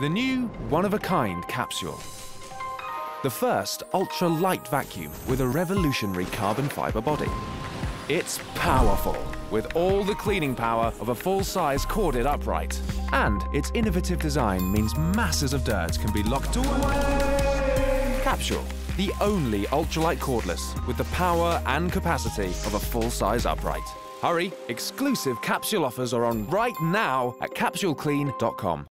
The new one-of-a-kind capsule. The first ultra-light vacuum with a revolutionary carbon fibre body. It's powerful, with all the cleaning power of a full-size corded upright. And its innovative design means masses of dirt can be locked away. Capsule, the only ultralight cordless with the power and capacity of a full-size upright. Hurry, exclusive capsule offers are on right now at capsuleclean.com.